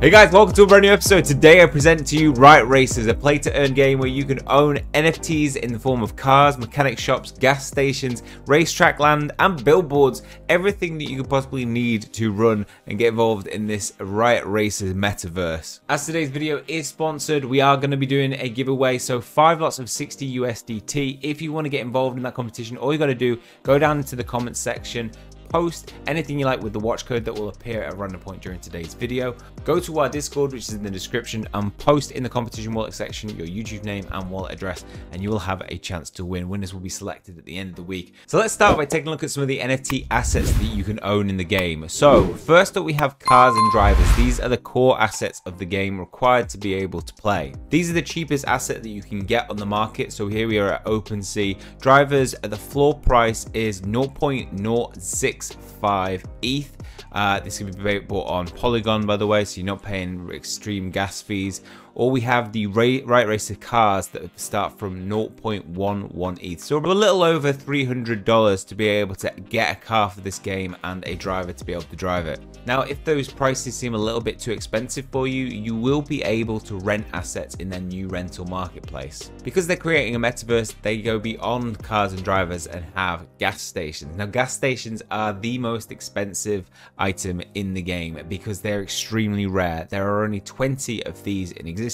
Hey guys, welcome to a brand new episode. Today I present to you Riot Racers, a play to earn game where you can own NFTs in the form of cars, mechanic shops, gas stations, racetrack land, and billboards. Everything that you could possibly need to run and get involved in this Riot Racers metaverse. As today's video is sponsored, we are going to be doing a giveaway. So five lots of 60 USDT. If you want to get involved in that competition, all you got to do, go down into the comments section, post anything you like with the watch code that will appear at a random point during today's video. Go to our Discord, which is in the description, and post in the competition wallet section your YouTube name and wallet address, and you will have a chance to win. Winners will be selected at the end of the week. So let's start by taking a look at some of the NFT assets that you can own in the game. So first up, we have cars and drivers. These are the core assets of the game required to be able to play. These are the cheapest asset that you can get on the market. So here we are at OpenSea. Drivers, the floor price is 0.06 0.65 ETH. Uh, this can be bought on Polygon, by the way, so you're not paying extreme gas fees or we have the Riot Racer cars that start from 0.11 ETH. So a little over $300 to be able to get a car for this game and a driver to be able to drive it. Now, if those prices seem a little bit too expensive for you, you will be able to rent assets in their new rental marketplace. Because they're creating a metaverse, they go beyond cars and drivers and have gas stations. Now, gas stations are the most expensive item in the game because they're extremely rare. There are only 20 of these in existence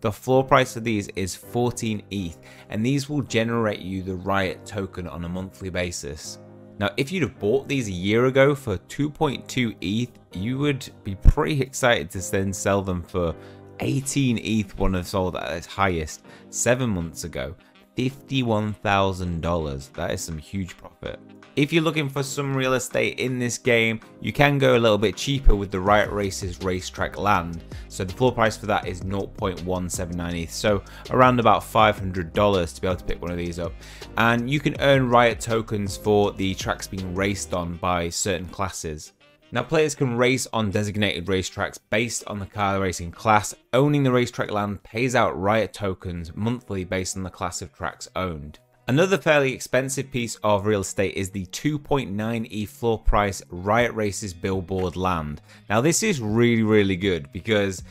The floor price of these is 14 ETH, and these will generate you the Riot token on a monthly basis. Now, if you'd have bought these a year ago for 2.2 ETH, you would be pretty excited to then sell them for 18 ETH one have sold at its highest seven months ago. $51,000. That is some huge profit. If you're looking for some real estate in this game, you can go a little bit cheaper with the Riot Racers racetrack land. So the floor price for that is 0.179 ETH, so around about $500 to be able to pick one of these up. And you can earn Riot tokens for the tracks being raced on by certain classes. Now players can race on designated racetracks based on the car racing class. Owning the racetrack land pays out Riot tokens monthly based on the class of tracks owned. Another fairly expensive piece of real estate is the 2.9e floor price Riot Racers billboard land. Now this is really really good because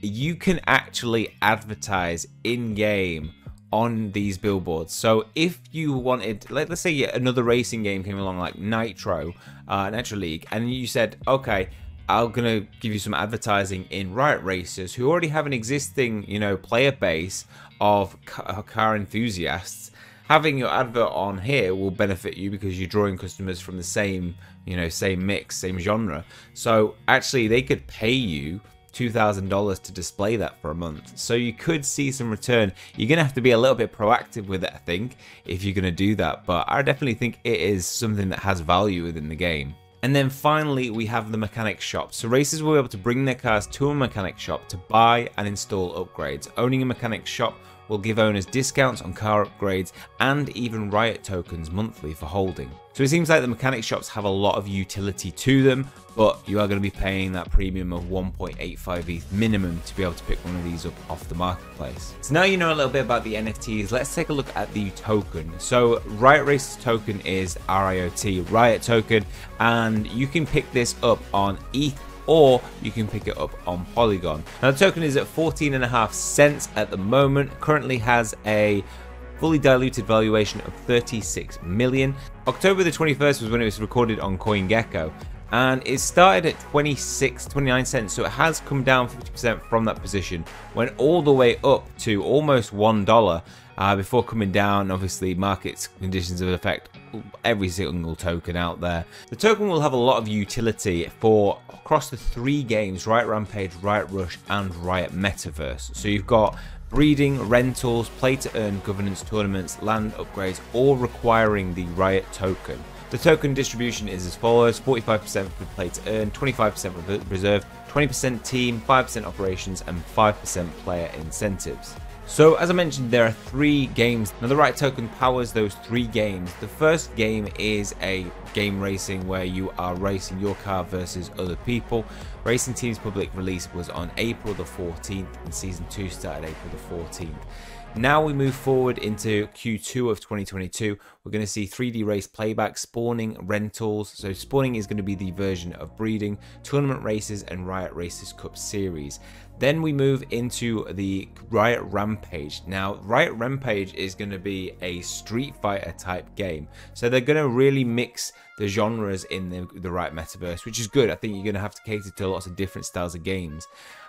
you can actually advertise in game on these billboards. So if you wanted, let, us say another racing game came along like Nitro, uh, Nitro League, and you said, okay, I'm gonna give you some advertising in Riot Racers, who already have an existing, you know, player base of car enthusiasts having your advert on here will benefit you because you're drawing customers from the same, you know, same mix, same genre. So actually they could pay you $2,000 to display that for a month. So you could see some return. You're going to have to be a little bit proactive with it, I think, if you're going to do that. But I definitely think it is something that has value within the game. And then finally, we have the mechanic shop. So racers will be able to bring their cars to a mechanic shop to buy and install upgrades. Owning a mechanic shop will give owners discounts on car upgrades and even Riot tokens monthly for holding. So it seems like the mechanic shops have a lot of utility to them, but you are going to be paying that premium of 1.85 ETH minimum to be able to pick one of these up off the marketplace. So now you know a little bit about the NFTs, let's take a look at the token. So Riot Racers token is RIOT, Riot token, and you can pick this up on ETH or you can pick it up on Polygon. Now the token is at 14 and a half cents at the moment, currently has a fully diluted valuation of 36 million. October the 21st was when it was recorded on CoinGecko and it started at 26 29 cents so it has come down 50% from that position went all the way up to almost one dollar uh, before coming down obviously market conditions will affect every single token out there. The token will have a lot of utility for across the three games riot rampage riot rush and riot metaverse. So you've got breeding rentals play to earn governance tournaments land upgrades all requiring the riot token. The token distribution is as follows. 45% for play to earn, 25% for reserve, 20% team, 5% operations, and 5% player incentives. So as I mentioned, there are three games. Now the Riot token powers those three games. The first game is a game racing where you are racing your car versus other people. Racing Team's public release was on April the 14th and Season 2 started April the 14th. Now we move forward into Q2 of 2022 We're going to see 3D race playback, spawning, rentals. So spawning is going to be the version of breeding, tournament races, and Riot Racers Cup series. Then we move into the Riot Rampage. Now, Riot Rampage is going to be a Street Fighter type game. So they're going to really mix the genres in the, the Riot Metaverse, which is good. I think you're going to have to cater to lots of different styles of games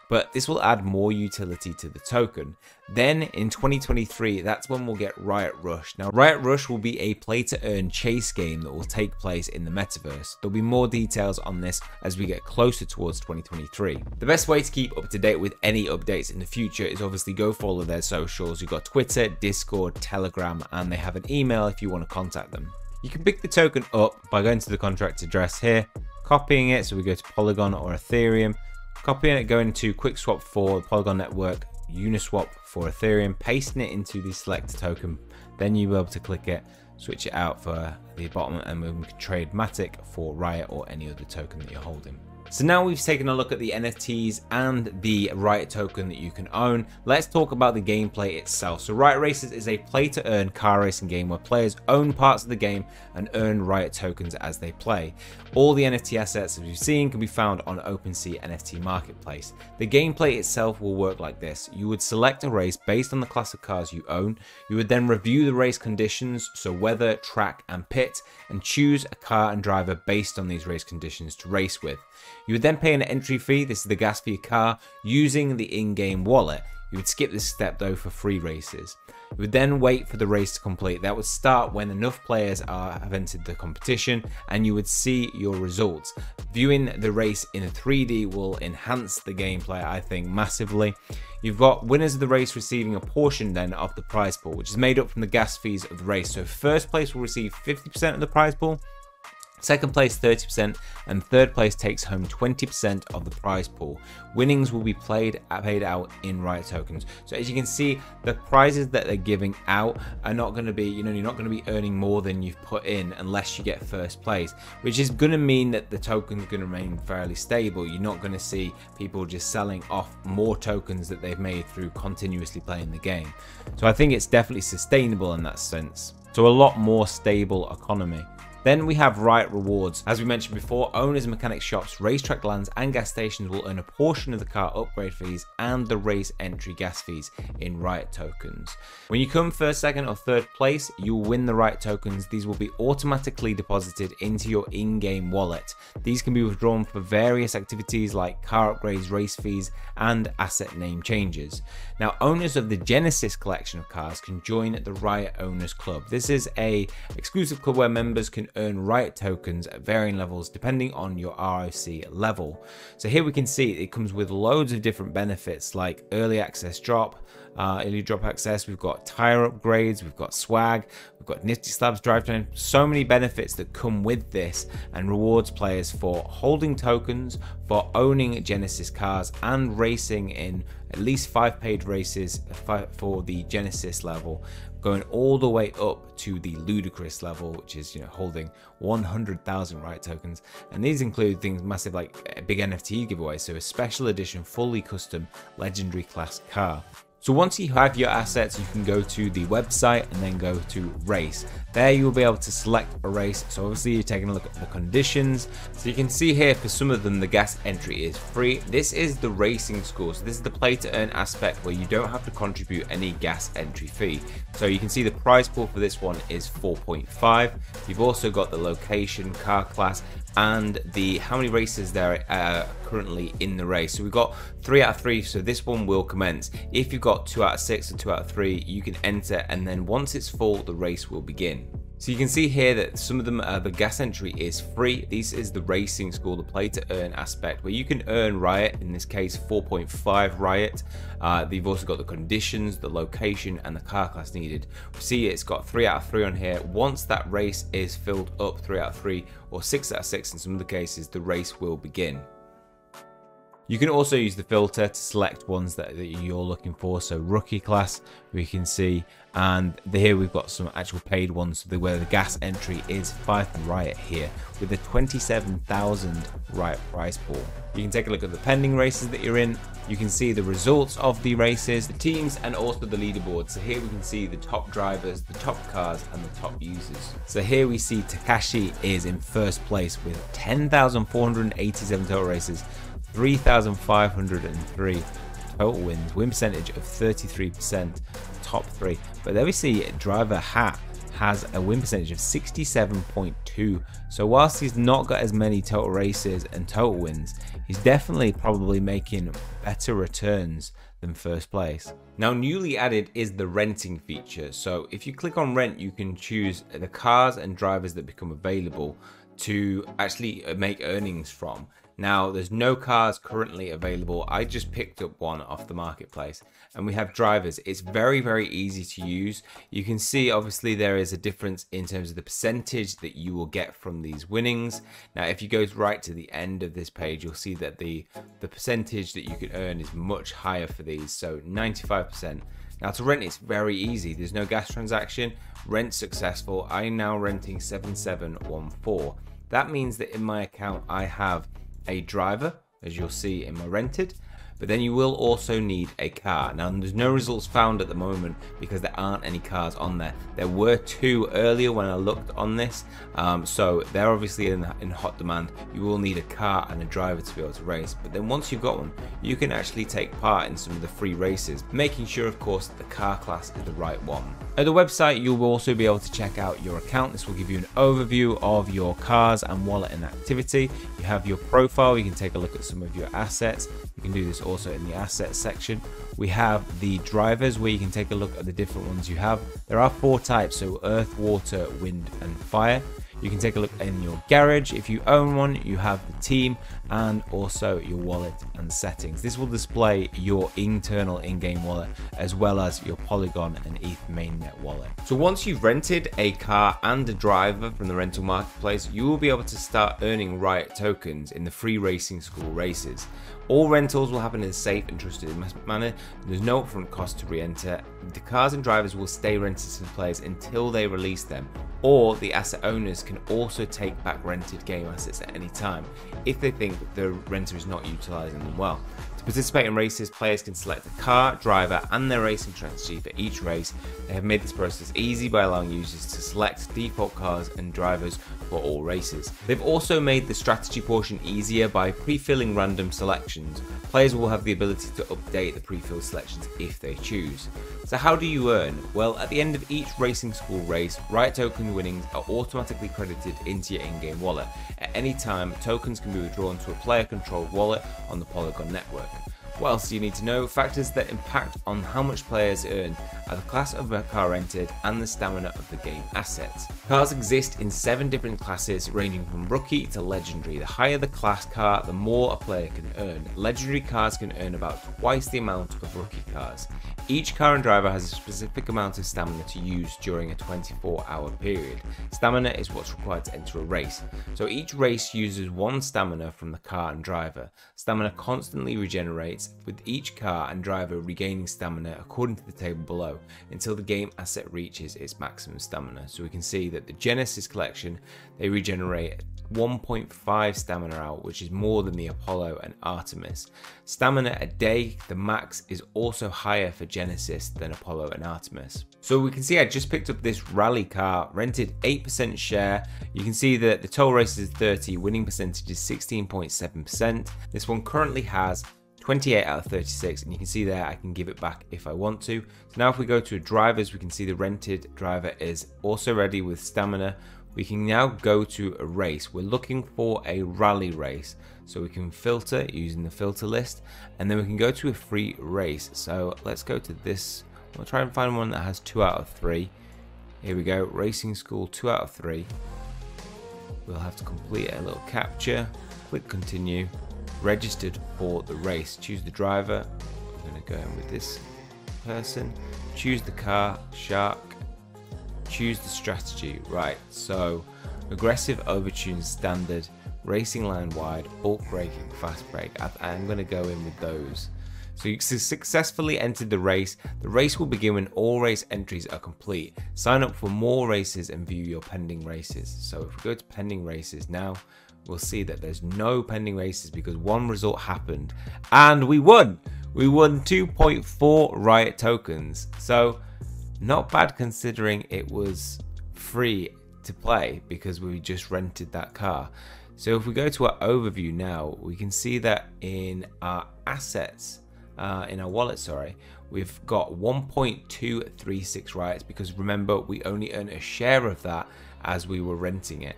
but this will add more utility to the token. Then in 2023, that's when we'll get Riot Rush. Now, Riot Rush will be a play to earn chase game that will take place in the metaverse. There'll be more details on this as we get closer towards 2023. The best way to keep up to date with any updates in the future is obviously go follow their socials. You've got Twitter, Discord, Telegram, and they have an email if you want to contact them. You can pick the token up by going to the contract address here, copying it, so we go to Polygon or Ethereum, Copying it, going to QuickSwap for the Polygon network, Uniswap for Ethereum, pasting it into the select token. Then you'll be able to click it, switch it out for the bottom, and we can trade Matic for Riot or any other token that you're holding. So now we've taken a look at the NFTs and the Riot token that you can own, let's talk about the gameplay itself. So Riot Racers is a play to earn car racing game where players own parts of the game and earn Riot tokens as they play. All the NFT assets as we've seen can be found on OpenSea NFT Marketplace. The gameplay itself will work like this. You would select a race based on the class of cars you own. You would then review the race conditions, so weather, track and pit, and choose a car and driver based on these race conditions to race with. You would then pay an entry fee, this is the gas for your car, using the in-game wallet. You would skip this step though for free races. You would then wait for the race to complete. That would start when enough players are, have entered the competition and you would see your results. Viewing the race in 3D will enhance the gameplay, I think, massively. You've got winners of the race receiving a portion then of the prize pool, which is made up from the gas fees of the race. So first place will receive 50% of the prize pool, Second place 30% and third place takes home 20% of the prize pool. Winnings will be played uh, paid out in Riot tokens. So as you can see, the prizes that they're giving out are not going to be, you know, you're not going to be earning more than you've put in unless you get first place, which is going to mean that the token's going to remain fairly stable. You're not going to see people just selling off more tokens that they've made through continuously playing the game. So I think it's definitely sustainable in that sense. So a lot more stable economy. Then we have Riot Rewards. As we mentioned before, owners, mechanic shops, racetrack lands and gas stations will earn a portion of the car upgrade fees and the race entry gas fees in Riot tokens. When you come first, second or third place, you will win the Riot tokens. These will be automatically deposited into your in-game wallet. These can be withdrawn for various activities like car upgrades, race fees and asset name changes. Now owners of the Genesis collection of cars can join the Riot Owners Club. This is a exclusive club where members can earn Riot tokens at varying levels depending on your ROC level. So here we can see it comes with loads of different benefits like early access drop, uh, early drop access, we've got tire upgrades, we've got swag, we've got Nifty Slabs drivetrain, so many benefits that come with this and rewards players for holding tokens, for owning Genesis cars and racing in at least five paid races for the Genesis level going all the way up to the ludicrous level, which is you know holding 100,000 Riot tokens. And these include things massive like a big NFT giveaways, so a special edition, fully custom legendary class car. So once you have your assets, you can go to the website and then go to race. There you'll be able to select a race. So obviously you're taking a look at the conditions. So you can see here for some of them, the gas entry is free. This is the racing school. So this is the play to earn aspect where you don't have to contribute any gas entry fee. So you can see the prize pool for this one is 4.5. You've also got the location, car class, and the how many races there are currently in the race. So we've got three out of three, so this one will commence. If you've got two out of six and two out of three, you can enter, and then once it's full, the race will begin. So you can see here that some of them, uh, the gas entry is free. This is the racing school, the play to earn aspect, where you can earn Riot, in this case 4.5 Riot. Uh, they've also got the conditions, the location, and the car class needed. See, it's got 3 out of 3 on here. Once that race is filled up 3 out of 3, or 6 out of 6 in some of the cases, the race will begin. You can also use the filter to select ones that, that you're looking for. So rookie class, we can see, and here we've got some actual paid ones where the gas entry is 5 Riot here with a 27,000 Riot prize pool. You can take a look at the pending races that you're in you can see the results of the races, the teams, and also the leaderboard. So here we can see the top drivers, the top cars, and the top users. So here we see Takashi is in first place with 10,487 total races, 3,503 total wins, win percentage of 33%, top three. But there we see driver Hat has a win percentage of 67.2. So whilst he's not got as many total races and total wins, he's definitely probably making better returns than first place. Now newly added is the renting feature. So if you click on rent, you can choose the cars and drivers that become available to actually uh, make earnings from. Now, there's no cars currently available. I just picked up one off the marketplace and we have drivers. It's very, very easy to use. You can see, obviously, there is a difference in terms of the percentage that you will get from these winnings. Now, if you go right to the end of this page, you'll see that the, the percentage that you can earn is much higher for these. So 95%. Now to rent it's very easy. There's no gas transaction. Rent successful. I'm now renting 7714. That means that in my account I have a driver, as you'll see in my rented, but then you will also need a car. Now there's no results found at the moment because there aren't any cars on there. There were two earlier when I looked on this, um, so they're obviously in, in hot demand. You will need a car and a driver to be able to race, but then once you've got one, you can actually take part in some of the free races, making sure of course that the car class is the right one. At the website, you'll also be able to check out your account. This will give you an overview of your cars and wallet and activity. You have your profile, you can take a look at some of your assets. You can do this also in the assets section. We have the drivers where you can take a look at the different ones you have. There are four types, so earth, water, wind, and fire. You can take a look in your garage. If you own one, you have the team and also your wallet and settings. This will display your internal in-game wallet as well as your Polygon and ETH mainnet wallet. So once you've rented a car and a driver from the rental marketplace, you will be able to start earning Riot tokens in the free racing school races. All rentals will happen in a safe and trusted manner. There's no upfront cost to re-enter. The cars and drivers will stay rented to the players until they release them, or the asset owners can also take back rented game assets at any time if they think the renter is not utilizing them well. To participate in races, players can select a car, driver, and their racing strategy for each race. They have made this process easy by allowing users to select default cars and drivers for all races. They've also made the strategy portion easier by pre-filling random selections. Players will have the ability to update the pre-filled selections if they choose. So how do you earn? Well, at the end of each racing school race, Riot token winnings are automatically credited into your in-game wallet. At any time, tokens can be withdrawn to a player-controlled wallet on the Polygon network. What else do you need to know? Factors that impact on how much players earn are the class of a car rented and the stamina of the game assets. Cars exist in seven different classes ranging from rookie to legendary. The higher the class car, the more a player can earn. Legendary cars can earn about twice the amount of rookie cars. Each car and driver has a specific amount of stamina to use during a 24 hour period. Stamina is what's required to enter a race. So each race uses one stamina from the car and driver. Stamina constantly regenerates with each car and driver regaining stamina according to the table below until the game asset reaches its maximum stamina. So we can see that the Genesis collection, they regenerate 1.5 stamina out, which is more than the Apollo and Artemis. Stamina a day, the max is also higher for Genesis than Apollo and Artemis. So we can see I just picked up this rally car, rented 8% share. You can see that the toll race is 30, winning percentage is 16.7%. This one currently has 28 out of 36 and you can see there I can give it back if I want to. So now if we go to drivers we can see the rented driver is also ready with stamina we can now go to a race. We're looking for a rally race. So we can filter using the filter list and then we can go to a free race. So let's go to this. We'll try and find one that has two out of three. Here we go, racing school, two out of three. We'll have to complete a little captcha, click continue, registered for the race. Choose the driver, I'm gonna go in with this person, choose the car, shark, choose the strategy. Right, so aggressive overtune standard, racing line wide, bulk braking, fast brake. I, am going to go in with those. So you successfully entered the race. The race will begin when all race entries are complete. Sign up for more races and view your pending races. So if we go to pending races now, we'll see that there's no pending races because one result happened and we won. we won 2.4 Riot tokens. So not bad considering it was free to play because we just rented that car. So if we go to our overview now, we can see that in our assets, uh, in our wallet, sorry, we've got 1.236 riots because remember we only earn a share of that as we were renting it.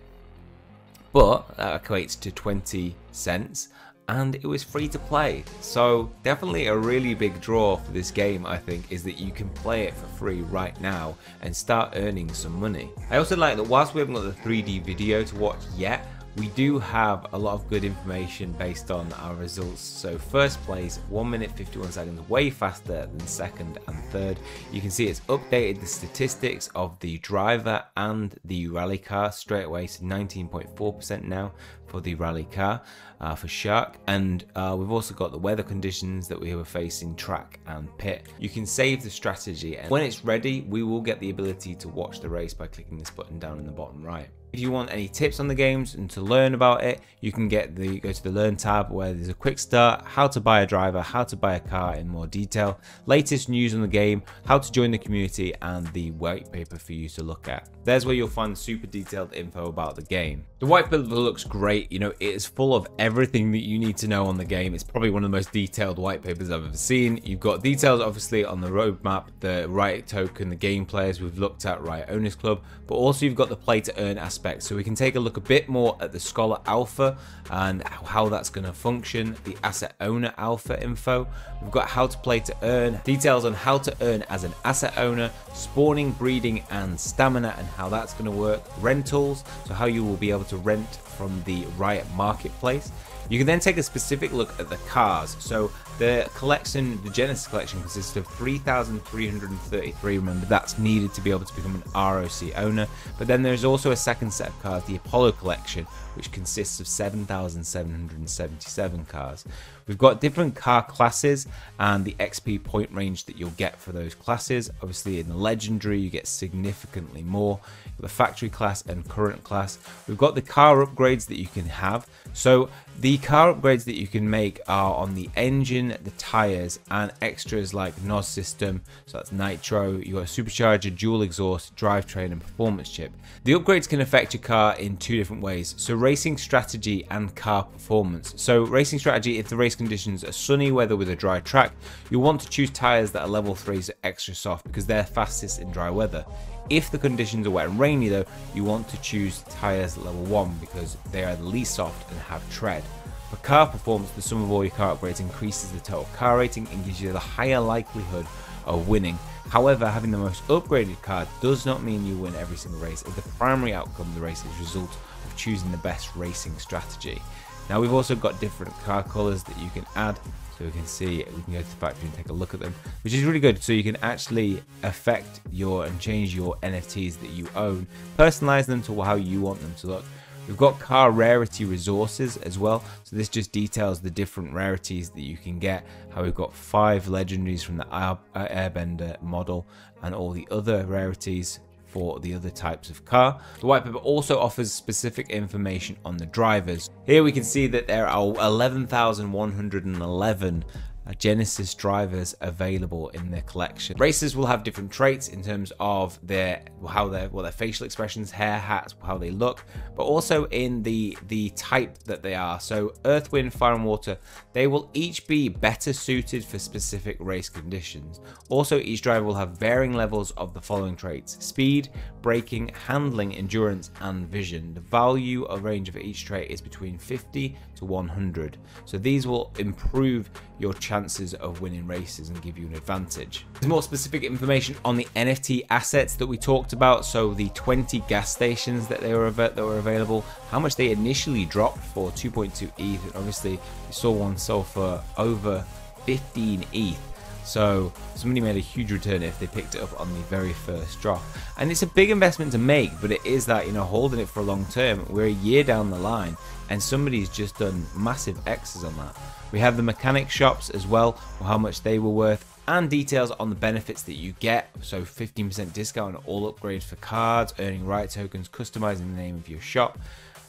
But that equates to 20 cents and it was free to play. So definitely a really big draw for this game I think is that you can play it for free right now and start earning some money. I also like that whilst we haven't got the 3D video to watch yet, we do have a lot of good information based on our results. So first place, 1 minute 51 seconds, way faster than second and third. You can see it's updated the statistics of the driver and the rally car straight away to 19.4% now for the rally car uh, for Shark. And uh, we've also got the weather conditions that we were facing track and pit. You can save the strategy and when it's ready, we will get the ability to watch the race by clicking this button down in the bottom right. If you want any tips on the games and to learn about it, you can get the go to the learn tab where there's a quick start, how to buy a driver, how to buy a car in more detail, latest news on the game, how to join the community and the white paper for you to look at. There's where you'll find super detailed info about the game. The white paper looks great, you know, it is full of everything that you need to know on the game. It's probably one of the most detailed white papers I've ever seen. You've got details obviously on the roadmap, the Riot token, the game players we've looked at, Riot Owners Club, but also you've got the play to earn aspect aspects. So we can take a look a bit more at the Scholar Alpha and how that's going to function, the Asset Owner Alpha info. We've got how to play to earn, details on how to earn as an asset owner, spawning, breeding, and stamina, and how that's going to work. Rentals, so how you will be able to rent from the Riot Marketplace. You can then take a specific look at the cars. So the collection, the Genesis collection consists of 3,333. Remember, that's needed to be able to become an ROC owner. But then there's also a second set of cars, the Apollo collection, which consists of 7,777 cars. We've got different car classes and the XP point range that you'll get for those classes. Obviously, in the legendary, you get significantly more. The factory class and current class. We've got the car upgrades that you can have. So the car upgrades that you can make are on the engine, the tires, and extras like NOS system, so that's nitro, you got a supercharger, dual exhaust, drivetrain, and performance chip. The upgrades can affect your car in two different ways, so racing strategy and car performance. So racing strategy, if the race conditions are sunny weather with a dry track, you'll want to choose tires that are level 3 so extra soft because they're fastest in dry weather. If the conditions are wet and rainy though, you want to choose tyres level 1 because they are the least soft and have tread. For car performance, the sum of all your car upgrades increases the total car rating and gives you the higher likelihood of winning. However, having the most upgraded car does not mean you win every single race if the primary outcome of the race is a result of choosing the best racing strategy. Now we've also got different car colours that you can add so we can see we can go to the factory and take a look at them which is really good so you can actually affect your and change your nfts that you own personalize them to how you want them to look We've got car rarity resources as well. So this just details the different rarities that you can get. How we've got five legendaries from the uh, Airbender model and all the other rarities for the other types of car. The white paper also offers specific information on the drivers. Here we can see that there are 11,111 Uh, Genesis drivers available in their collection. Racers will have different traits in terms of their how their what their facial expressions, hair, hats, how they look, but also in the the type that they are. So Earth, Wind, Fire, and Water, they will each be better suited for specific race conditions. Also, each driver will have varying levels of the following traits: speed, braking, handling, endurance, and vision. The value of range of each trait is between 50 to 100. So these will improve your chances of winning races and give you an advantage. There's more specific information on the NFT assets that we talked about. So the 20 gas stations that they were that were available, how much they initially dropped for 2.2 ETH. And obviously, saw one sold for over 15 ETH. So somebody made a huge return if they picked it up on the very first drop. And it's a big investment to make, but it is that, you know, holding it for a long term. We're a year down the line and somebody's just done massive X's on that. We have the mechanic shops as well, how much they were worth, and details on the benefits that you get. So 15% discount on all upgrades for cards, earning Riot tokens, customizing the name of your shop.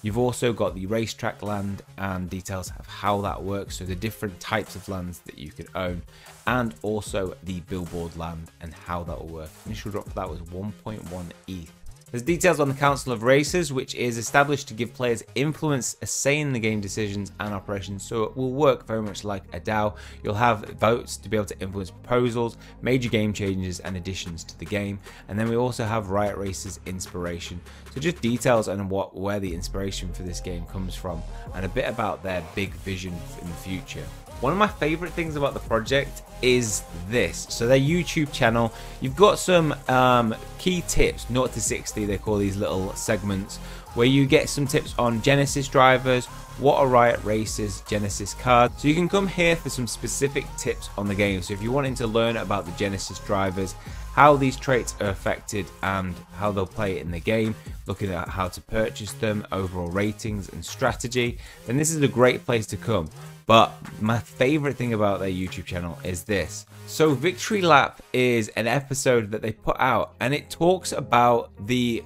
You've also got the racetrack land and details of how that works, so the different types of lands that you could own, and also the billboard land and how that will work. Initial drop for that was 1.1 ETH. There's details on the Council of Racers, which is established to give players influence, a say in the game decisions and operations, so it will work very much like a DAO. You'll have votes to be able to influence proposals, major game changes and additions to the game, and then we also have Riot Racers inspiration. So just details on what where the inspiration for this game comes from, and a bit about their big vision in the future. One of my favorite things about the project is this. So their YouTube channel, you've got some um, key tips, 0 to 60, they call these little segments, where you get some tips on Genesis drivers, what are Riot Racers, Genesis cards. So you can come here for some specific tips on the game. So if you're wanting to learn about the Genesis drivers, how these traits are affected and how they'll play in the game, looking at how to purchase them, overall ratings and strategy, then this is a great place to come. But my favorite thing about their YouTube channel is this. So Victory Lap is an episode that they put out and it talks about the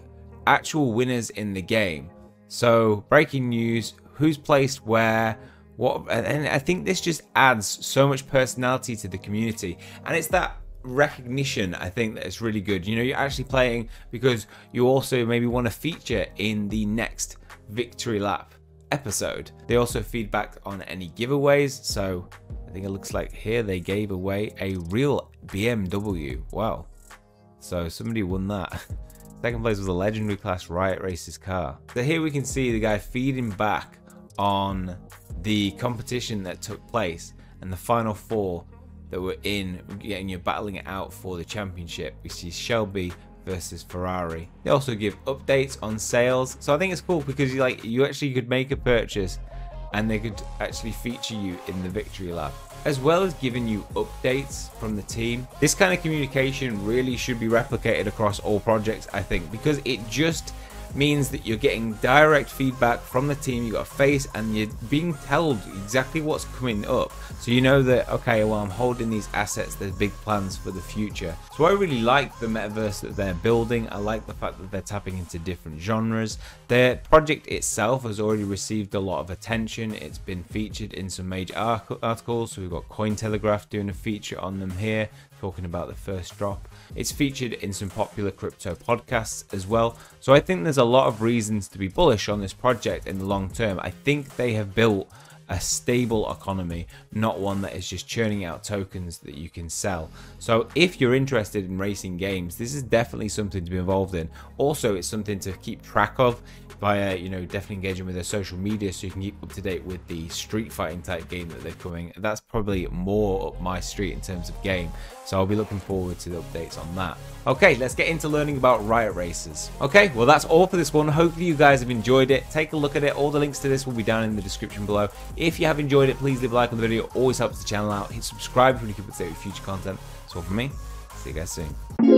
actual winners in the game. So breaking news, who's placed where, what and I think this just adds so much personality to the community. And it's that recognition I think that is really good. You know, you're actually playing because you also maybe want to feature in the next Victory Lap episode. They also feedback on any giveaways, so I think it looks like here they gave away a real BMW. Wow. So somebody won that. Second place was a legendary class Riot Racers car. So here we can see the guy feeding back on the competition that took place and the final four that were in getting you're battling it out for the championship. We see Shelby versus Ferrari. They also give updates on sales. So I think it's cool because you like you actually could make a purchase and they could actually feature you in the victory lap as well as giving you updates from the team. This kind of communication really should be replicated across all projects, I think, because it just means that you're getting direct feedback from the team, you got a face, and you're being told exactly what's coming up. So you know that, okay, well, I'm holding these assets, there's big plans for the future. So I really like the metaverse that they're building. I like the fact that they're tapping into different genres. Their project itself has already received a lot of attention. It's been featured in some major articles. So we've got Cointelegraph doing a feature on them here talking about the first drop. It's featured in some popular crypto podcasts as well. So I think there's a lot of reasons to be bullish on this project in the long term. I think they have built a stable economy, not one that is just churning out tokens that you can sell. So if you're interested in racing games, this is definitely something to be involved in. Also, it's something to keep track of via, you know, definitely engaging with their social media so you can keep up to date with the street fighting type game that they're coming. That's probably more up my street in terms of game. So I'll be looking forward to the updates on that. Okay, let's get into learning about Riot Racers. Okay, well that's all for this one. Hopefully you guys have enjoyed it. Take a look at it. All the links to this will be down in the description below. If you have enjoyed it, please leave a like on the video. It always helps the channel out. Hit subscribe if you want to keep up to date with future content. That's all from me. See you guys soon.